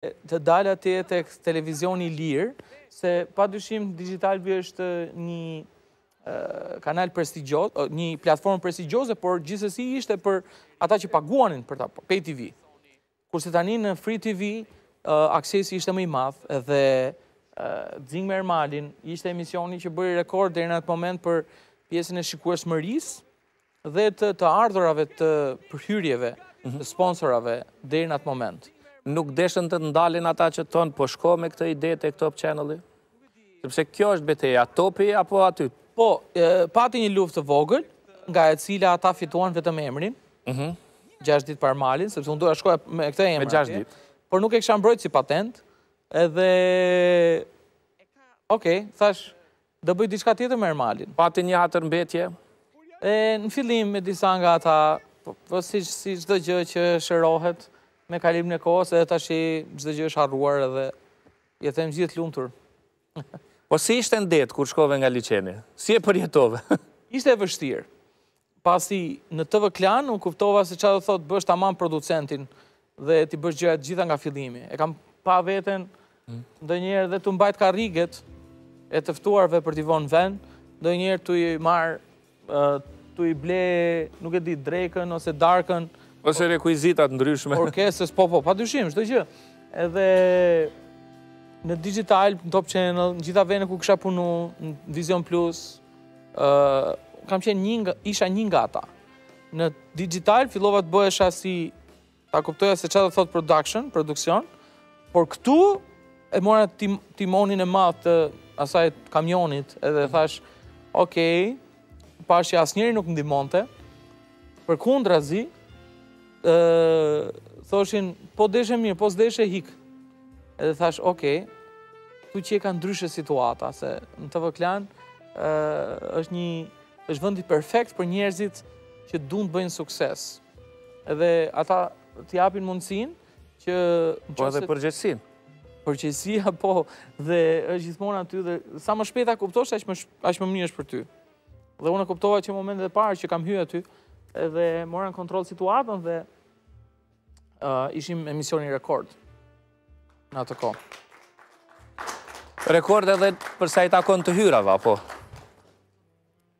të dalë atje te televizioni i lirë, se padyshim DigitAlb është një kanal prestigjioz, një platformë prestigjioze, por gjithsesi ishte për ata që paguanin për ta, Pay TV. Kurse tani në Free TV aksesi ishte më i madh dhe Xing me Ermalin ishte emisioni që bëri rekord deri në atë moment për pjesën e shikueshmërisë dhe të të ardhurave të përhyrjeve të sponsorave deri në atë moment. Nuk deshën të të ndalin ata që thonë po shko me këtë ide tek Top Channel-i? Sepse kjo është beteja, topi apo aty? Po, pati një luftë të vogël, nga e cila ata fituan vetëm emrin. Mhm. 6 ditë për Ermalin, sepse unë doja shkoja me këtë emër. Por nuk e kisha mbrojtë si patentë, edhe Okej, thash, Do bëj diçka tjetër me Ermalin. Pati një hatërmbetje. E në fillim me disa nga ata, po, po si si çdo gjë që shërohet me kalimin e kohës, edhe tashi çdo gjë është harruar edhe jetojmë gjithë të lumtur. Po si ishte në det kur shkove nga liqeni? Si e përjetove? Ishte e vështirë. Pasi në TV Klan unë kuptova se çfarë do të thotë të bësh tamam producentin dhe t'i bësh gjërat gjitha nga fillimi. E kam pa veten hmm. ndonjëherë dhe tu mbajt karriget e të ftuarve për t'i vu n'vend, ndonjëherë tu i marr tu i ble, nuk e di, drekën ose darkën ose rekuizita të ndryshme. Orkestrës, po po, padyshim çdo gjë. Edhe në DigitAlb, në Top Channel, në gjitha venet ku kisha punu, në Vizion Plus, kam qenë një nga, isha një nga ata. Në DigitAlb fillova të bëhesha si, ta kuptoja se çfarë do thotë production, produksion, por këtu e mora tim, timonin e madh të asaj kamionit edhe thash, ok, pashë që asnjeri nuk më ndihmonte, përkundrazi, Më thoshin, po deshe mirë, po s'deshe ik. Edhe thash, ok, këtu qenka ndryshe situata, se në TV Klan është një, është vendi perfekt për njerëzit që dun të bëjnë sukses. Edhe ata të japin mundësinë që... Po edhe përgjegjësinë. Përgjegjësia, po, dhe është gjithmonë aty dhe sa më shpejt ta kuptosh, aq më mirë është për ty. Dhe unë e kuptova që momentin e parë që kam hyrë aty, edhe mora në kontroll situatën dhe uh, ishim emisioni rekord në atë kohë. Rekord edhe përsa i takon të hyrave, apo?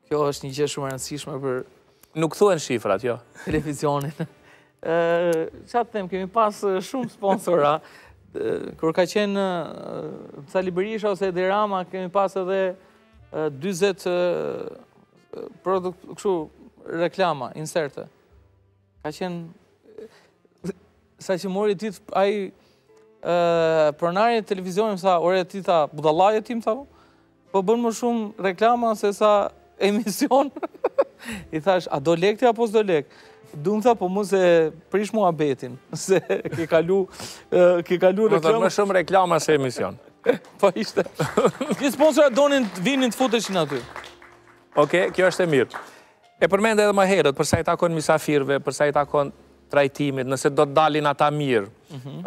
Kjo është një gjë shumë e rëndësishme për... Nuk thuhen shifrat, jo. Televizionin. Ça të them, kemi pas shumë sponsora, kur ka qenë Sali Berisha ose Edi Rama, kemi pas edhe 20 produkt, kështu, reklama, inserte. Ka qenë, sa që mori një ditë ai, pronari i televizionit, tha, ore ti, tha, budalla je ti, më tha, Po bën më shumë reklama se sa emision. I thash, a do lek ti apo s'do lek? Du, më tha, po mos e prish muhabetin, se ke kalu, ke kalu reklama. Më tepër, më shumë reklama se emision. Po ishte. Një sponsora donin të vinin të futeshin aty. Oke, kjo është e mirë. E përmende edhe më herët, përsa i takon misafirve, përsa i takon trajtimit, nëse do të dalin ata mirë. Mhm.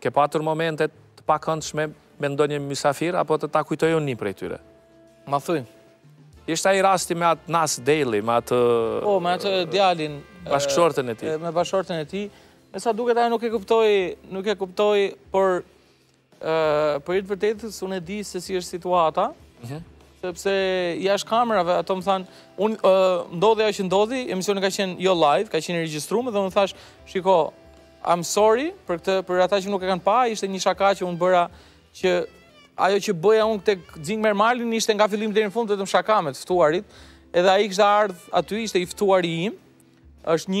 Ke patur momente të pakëndshme, me ndonjë mysafir apo të ta kujtoj unë një prej tyre. Ma thuj. Ishte ai rasti me atë Nas Daily, me atë Po, me atë djalin bashkëshortën e tij. Me bashkëshortën e tij. Me sa duket ajo nuk e kuptoi, nuk e kuptoi, por për hir të së vërtetës unë e di se si është situata. Mhm. Sepse jashtë kamerave ato më thanë, unë, ndodhi ajo që ndodhi, emisioni ka qenë jo live, ka qenë i regjistruar dhe unë thash, shiko, I'm sorry për këtë për ata që nuk e kanë pa, ishte një shaka që unë bëra që ajo që bëja unë tek Xing me Ermalin ishte nga fillimi deri në fund vetëm shaka me të ftuarit. Edhe ai kishte ardh aty, ishte i ftuari im. Është një